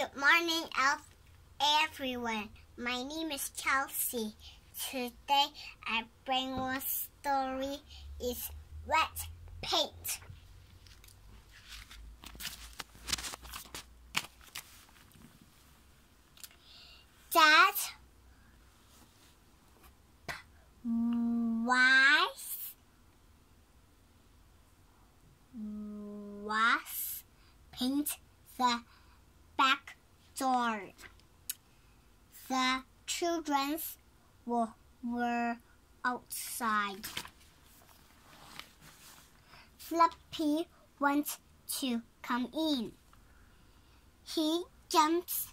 Good morning, everyone. My name is Chelsea. Today I bring one story. is wet paint. That was was paint the back The children were, outside. Fluffy wants to come in. He jumps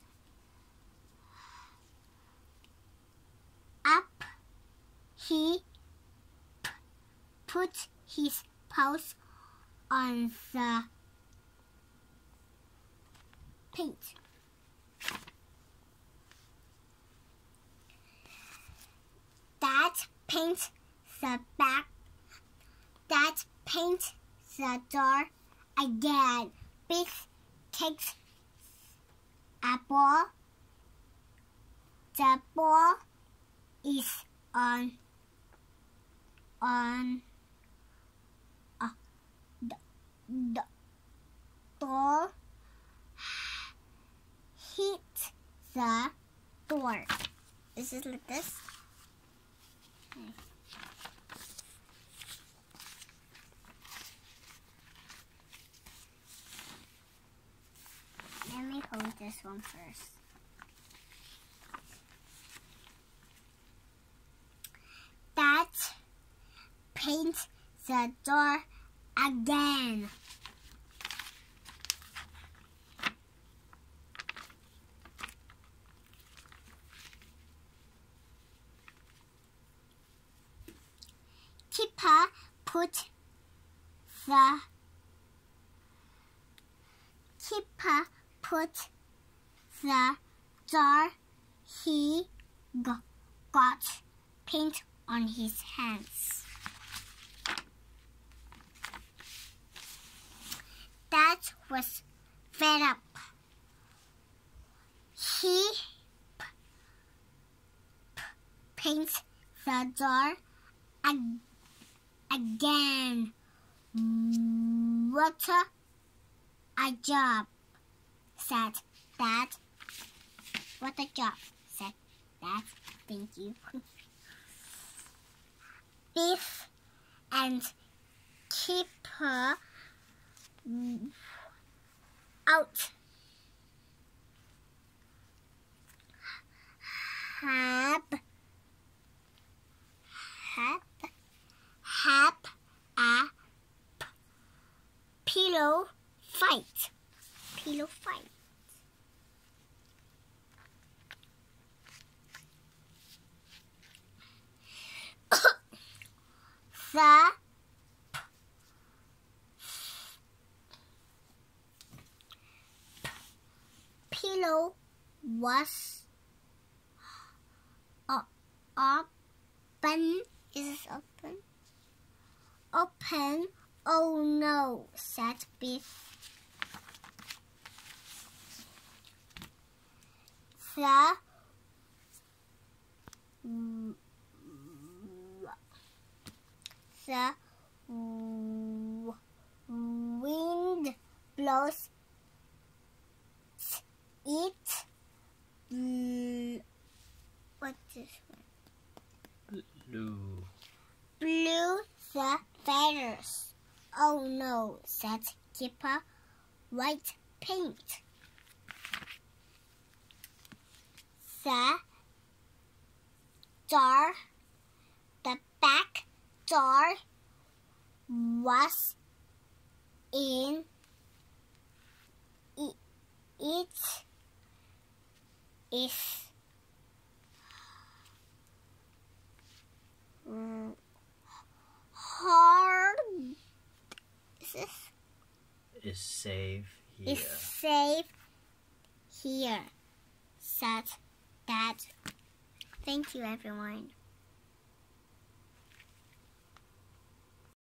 up. He put his paws on the paint. That paint the back. That paint the door again. Biff takes a ball. The ball is on on uh, the, the door hit the door. Is it like this? Let me hold this one first. That paint the door again. Kipper put the Kipper put the jar he got paint on his hands. That was fed up. He paints the jar again again. What a job, said Dad. What a job, said Dad. Thank you. Biff and Kipper out. Pillow fight. Pillow fight. the pillow was open. Is this open? Open. Oh no, said Biff. The the wind blows it what's this one? Blue. Blew the feathers. Oh no, said Kipper. White paint. The door, the back door was in it, it is hard is this is safe here. is safe here said that. thank you everyone